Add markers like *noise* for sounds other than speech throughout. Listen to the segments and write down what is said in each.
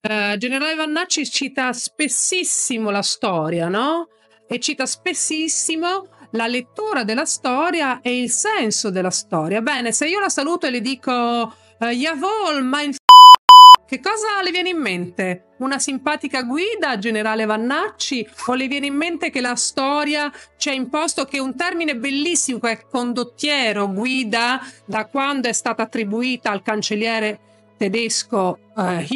Uh, Generale Vannacci cita spessissimo la storia, no? E cita spessissimo la lettura della storia e il senso della storia. Bene, se io la saluto e le dico uh, Jawohl, mein che cosa le viene in mente? Una simpatica guida, generale Vannacci? O le viene in mente che la storia ci ha imposto che un termine bellissimo è condottiero, guida, da quando è stata attribuita al cancelliere tedesco uh, è,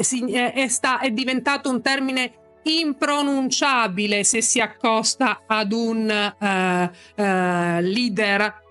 è, sta, è diventato un termine impronunciabile se si accosta ad un uh, uh, leader,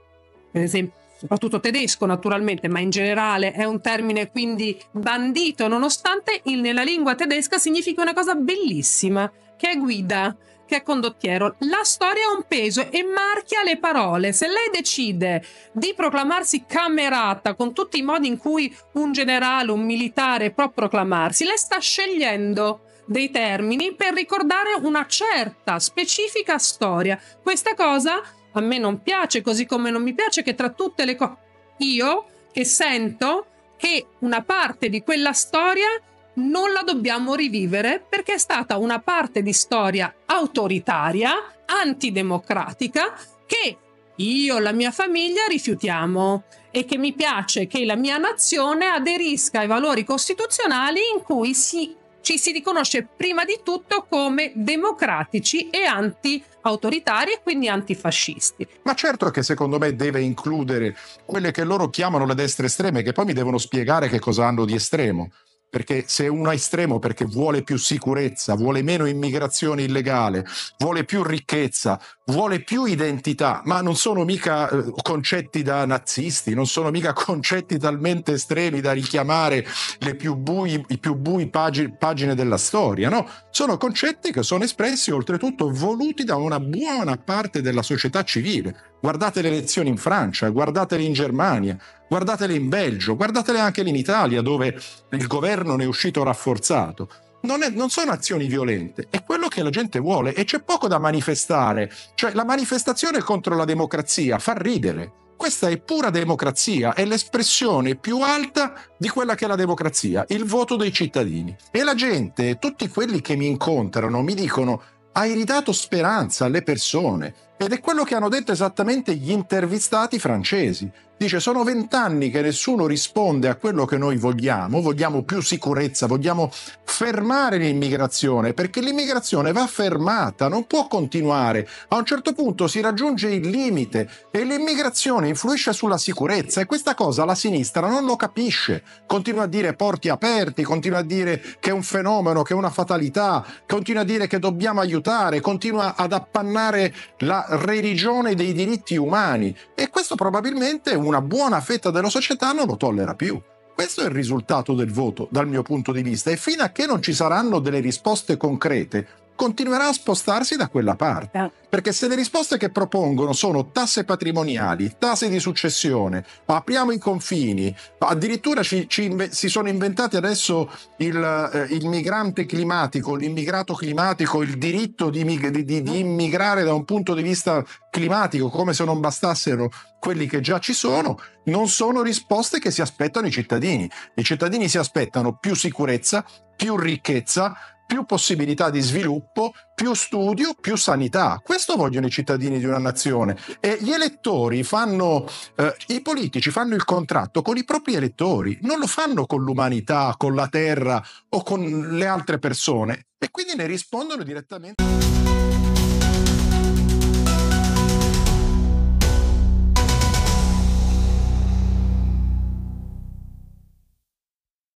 per esempio soprattutto tedesco naturalmente, ma in generale è un termine quindi bandito, nonostante il, nella lingua tedesca significa una cosa bellissima, che è guida, che è condottiero. La storia ha un peso e marchia le parole. Se lei decide di proclamarsi camerata con tutti i modi in cui un generale, un militare può proclamarsi, lei sta scegliendo dei termini per ricordare una certa specifica storia. Questa cosa a me non piace, così come non mi piace che tra tutte le cose io che sento che una parte di quella storia non la dobbiamo rivivere perché è stata una parte di storia autoritaria, antidemocratica, che io e la mia famiglia rifiutiamo e che mi piace che la mia nazione aderisca ai valori costituzionali in cui si ci si riconosce prima di tutto come democratici e anti-autoritari e quindi antifascisti. Ma certo che secondo me deve includere quelle che loro chiamano le destre estreme, che poi mi devono spiegare che cosa hanno di estremo perché se uno è estremo perché vuole più sicurezza, vuole meno immigrazione illegale, vuole più ricchezza, vuole più identità, ma non sono mica eh, concetti da nazisti, non sono mica *laughs* concetti talmente estremi da richiamare le più bui, i più bui pagi, pagine della storia, no? Sono concetti che sono espressi oltretutto voluti da una buona parte della società civile. Guardate le elezioni in Francia, guardatele in Germania, guardatele in Belgio, guardatele anche in Italia dove il governo ne è uscito rafforzato. Non, è, non, sono azioni violente, è quello che la gente vuole e c'è poco da manifestare. Cioè la manifestazione contro la democrazia fa ridere. Questa è pura democrazia, è l'espressione più alta di quella che è la democrazia, il voto dei cittadini. E la gente, tutti quelli che mi incontrano, mi dicono hai ridato speranza alle persone. Ed è quello che hanno detto esattamente gli intervistati francesi. Dice, sono vent'anni che nessuno risponde a quello che noi vogliamo, vogliamo più sicurezza, vogliamo fermare l'immigrazione, perché l'immigrazione va fermata, non può continuare. A un certo punto si raggiunge il limite e l'immigrazione influisce sulla sicurezza e questa cosa la sinistra non lo capisce. Continua a dire porti aperti, continua a dire che è un fenomeno, che è una fatalità, continua a dire che dobbiamo aiutare, continua ad appannare la religione dei diritti umani e questo probabilmente una buona fetta della società non lo tollera più. Questo è il risultato del voto dal mio punto di vista e fino a che non ci saranno delle risposte concrete continuerà a spostarsi da quella parte. Perché se le risposte che propongono sono tasse patrimoniali, tasse di successione, apriamo i confini, addirittura ci, ci, si sono inventati adesso il, eh, il, migrante climatico, l'immigrato climatico, il diritto di, di, di, di immigrare da un punto di vista climatico, come se non bastassero quelli che già ci sono, non sono risposte che si aspettano i cittadini. I cittadini si aspettano più sicurezza, più ricchezza, più possibilità di sviluppo, più studio, più sanità. Questo vogliono i cittadini di una nazione. E gli elettori fanno, eh, i politici fanno il contratto con i propri elettori, non lo fanno con l'umanità, con la terra o con le altre persone. E quindi ne rispondono direttamente.